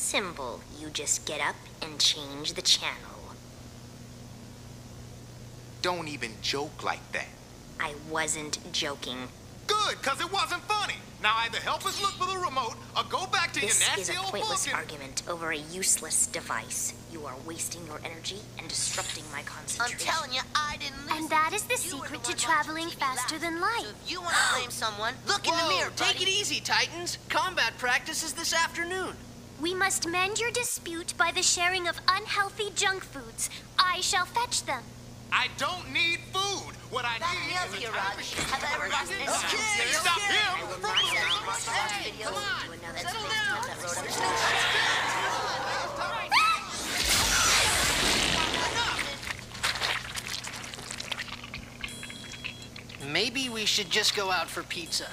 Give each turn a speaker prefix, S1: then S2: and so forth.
S1: Simple. You just get up and change the channel.
S2: Don't even joke like that.
S1: I wasn't joking.
S2: Good, because it wasn't funny. Now either help us look for the remote or go back to
S1: This
S2: your
S1: is
S2: nasty
S1: a
S2: old
S1: pointless
S2: book and...
S1: argument over a useless device. You are wasting your energy and disrupting my concentration.
S3: I'm telling you, I didn't listen.
S4: And that is the
S3: You
S4: secret
S3: one
S4: to traveling faster
S3: last.
S4: than light.
S3: So if you want to blame someone, look in the mirror, buddy.
S5: take it easy, Titans. Combat practice is this afternoon.
S4: We must mend your dispute by the sharing of unhealthy junk foods. I shall fetch them.
S2: I don't need food. What I
S3: Back
S2: need
S3: me up
S2: is a
S3: here,
S2: time machine.
S3: Have I ever lost an
S2: Okay,
S3: instance?
S2: stop
S3: Okay.
S2: him
S3: I
S2: from moving.
S3: send you watch watch
S5: Hey, come on.
S3: You would know that
S5: Settle down.
S3: that road up
S5: Maybe we should just go out for pizza.